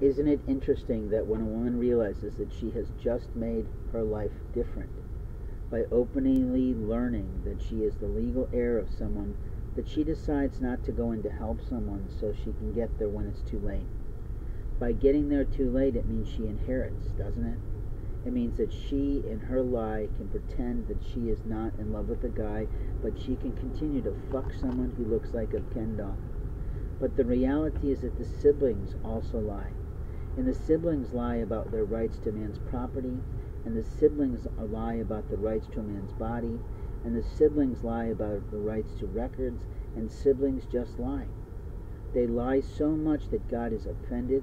Isn't it interesting that when a woman realizes that she has just made her life different by openly learning that she is the legal heir of someone, that she decides not to go in to help someone so she can get there when it's too late? By getting there too late, it means she inherits, doesn't it? It means that she, in her lie, can pretend that she is not in love with a guy, but she can continue to fuck someone who looks like a Ken doll. But the reality is that the siblings also lie. And the siblings lie about their rights to man's property, and the siblings lie about the rights to a man's body, and the siblings lie about the rights to records, and siblings just lie. They lie so much that God is offended.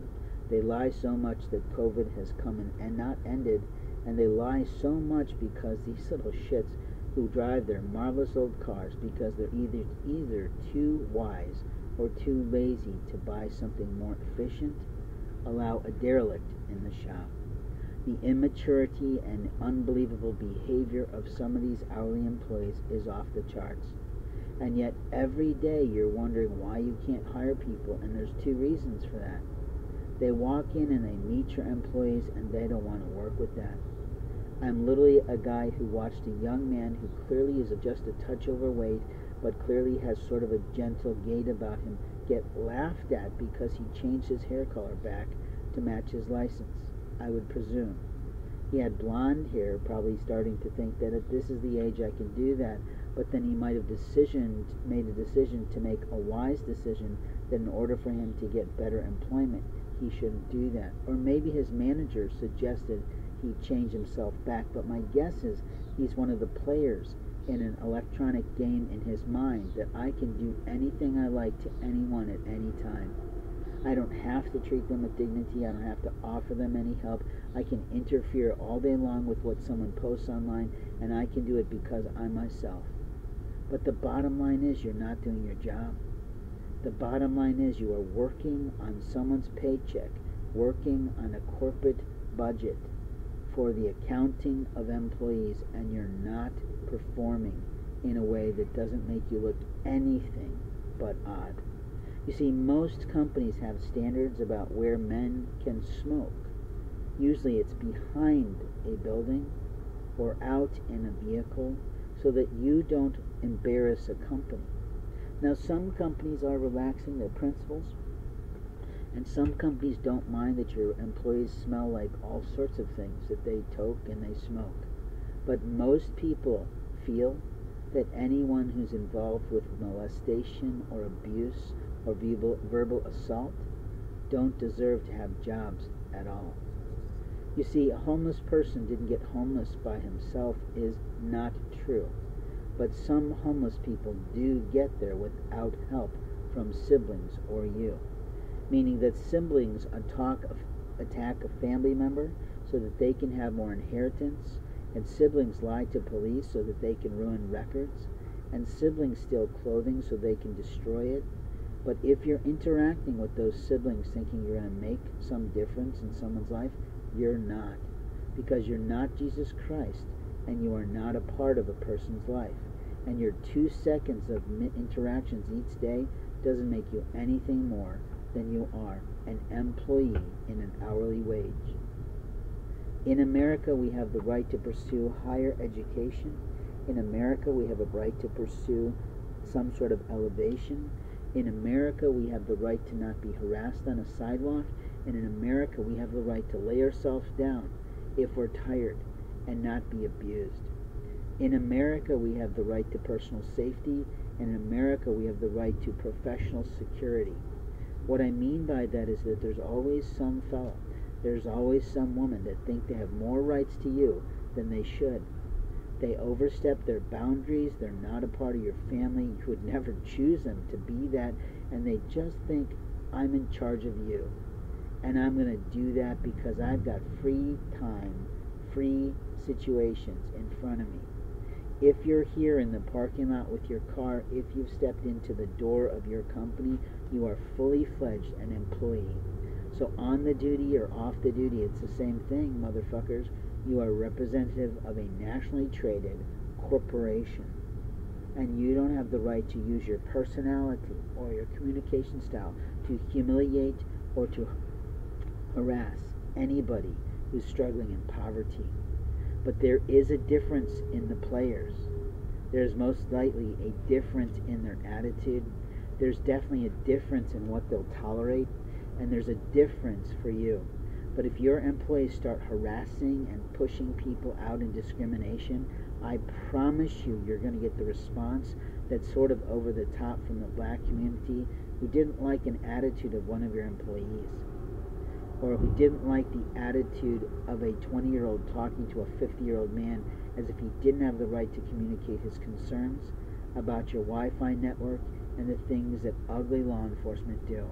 They lie so much that COVID has come in and not ended. And they lie so much because these little shits who drive their marvelous old cars because they're either either too wise or too lazy to buy something more efficient allow a derelict in the shop. The immaturity and unbelievable behavior of some of these hourly employees is off the charts. And yet every day you're wondering why you can't hire people, and there's two reasons for that. They walk in and they meet your employees and they don't want to work with that. I'm literally a guy who watched a young man who clearly is just a touch overweight, but clearly has sort of a gentle gait about him, get laughed at because he changed his hair color back to match his license, I would presume. He had blonde hair, probably starting to think that at this is the age I can do that, but then he might have decision, made a decision to make a wise decision that in order for him to get better employment, he shouldn't do that. Or maybe his manager suggested he change himself back, but my guess is he's one of the players in an electronic game in his mind that I can do anything I like to anyone at any time. I don't have to treat them with dignity. I don't have to offer them any help. I can interfere all day long with what someone posts online, and I can do it because I'm myself. But the bottom line is you're not doing your job. The bottom line is you are working on someone's paycheck, working on a corporate budget for the accounting of employees, and you're not performing in a way that doesn't make you look anything but odd. You see, most companies have standards about where men can smoke. Usually it's behind a building or out in a vehicle so that you don't embarrass a company. Now, some companies are relaxing their principles, and some companies don't mind that your employees smell like all sorts of things that they toke and they smoke. But most people feel that anyone who's involved with molestation or abuse or verbal assault don't deserve to have jobs at all. You see, a homeless person didn't get homeless by himself is not true. But some homeless people do get there without help from siblings or you. Meaning that siblings attack a family member so that they can have more inheritance and siblings lie to police so that they can ruin records, and siblings steal clothing so they can destroy it. But if you're interacting with those siblings thinking you're going to make some difference in someone's life, you're not. Because you're not Jesus Christ, and you are not a part of a person's life. And your two seconds of interactions each day doesn't make you anything more than you are an employee in an hourly wage. In America, we have the right to pursue higher education. In America, we have a right to pursue some sort of elevation. In America, we have the right to not be harassed on a sidewalk. And in America, we have the right to lay ourselves down if we're tired and not be abused. In America, we have the right to personal safety. And in America, we have the right to professional security. What I mean by that is that there's always some fellow there's always some woman that think they have more rights to you than they should. They overstep their boundaries. They're not a part of your family. You would never choose them to be that. And they just think, I'm in charge of you. And I'm going to do that because I've got free time, free situations in front of me. If you're here in the parking lot with your car, if you've stepped into the door of your company, you are fully fledged an employee. So on the duty or off the duty, it's the same thing, motherfuckers. You are representative of a nationally traded corporation. And you don't have the right to use your personality or your communication style to humiliate or to harass anybody who's struggling in poverty. But there is a difference in the players. There's most likely a difference in their attitude. There's definitely a difference in what they'll tolerate. And there's a difference for you. But if your employees start harassing and pushing people out in discrimination, I promise you, you're going to get the response that's sort of over the top from the black community who didn't like an attitude of one of your employees or who didn't like the attitude of a 20 year old talking to a 50 year old man as if he didn't have the right to communicate his concerns about your Wi Fi network and the things that ugly law enforcement do.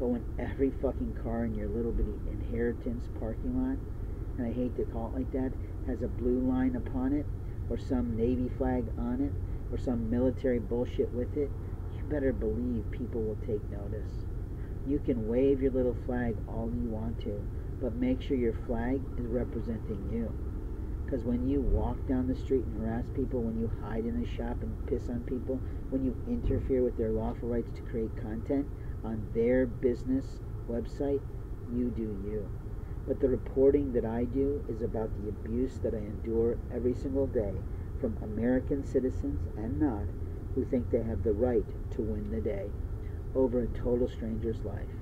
But when every fucking car in your little bitty inheritance parking lot, and I hate to call it like that, has a blue line upon it, or some Navy flag on it, or some military bullshit with it, you better believe people will take notice. You can wave your little flag all you want to, but make sure your flag is representing you. Because when you walk down the street and harass people, when you hide in a shop and piss on people, when you interfere with their lawful rights to create content on their business website, you do you. But the reporting that I do is about the abuse that I endure every single day from American citizens and not who think they have the right to win the day over a total stranger's life.